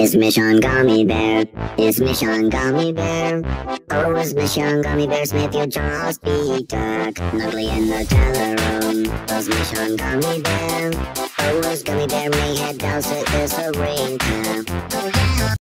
Is Mission Gummy Bear. Is Mission Gummy Bear. Oh, is Mission Gummy Bear. Smith, your jaws be dark. Nuggly in the teller room. Is Mission Gummy Bear. Oh, it's Gummy Bear. May head down, sit this a ring.